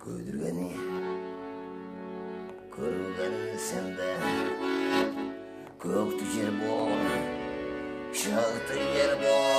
көйдіргені көргені сенді көкті жер бол шақты жер бол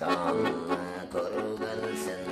Come, la coruga.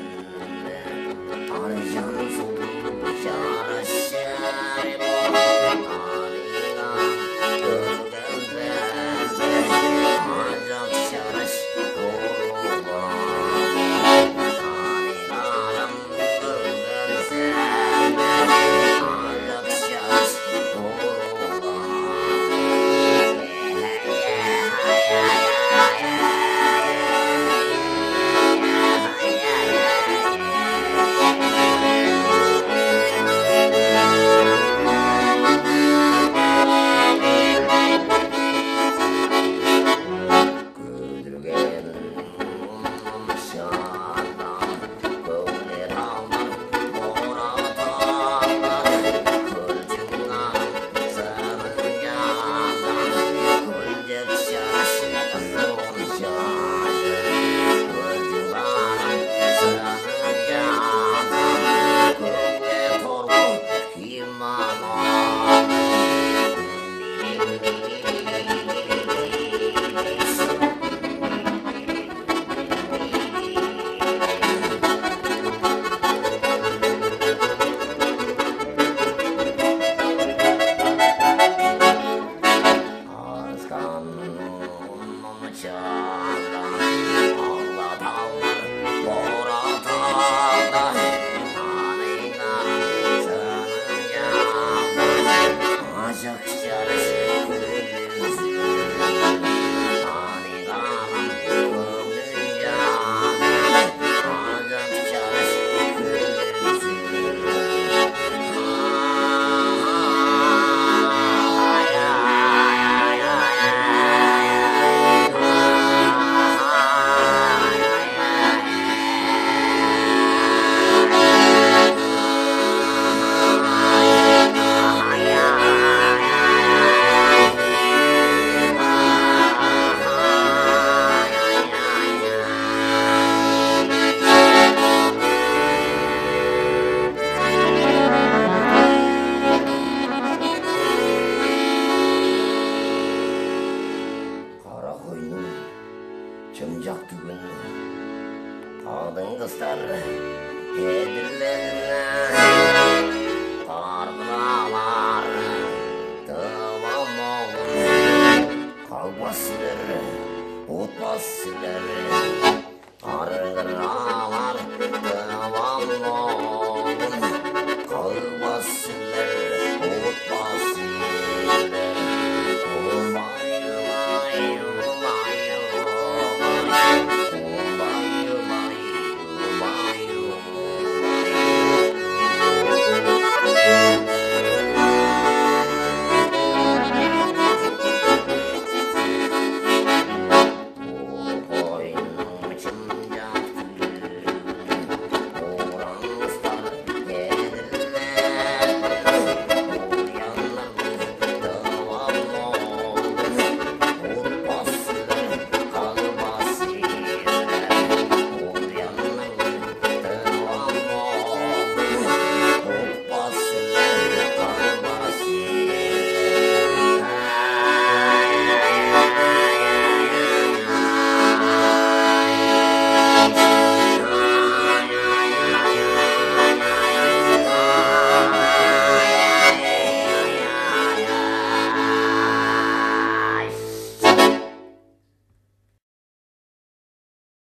dostlar Edirlenler Tarlalar Tamam olur Kalmasınlar Utmasınlar Arınlar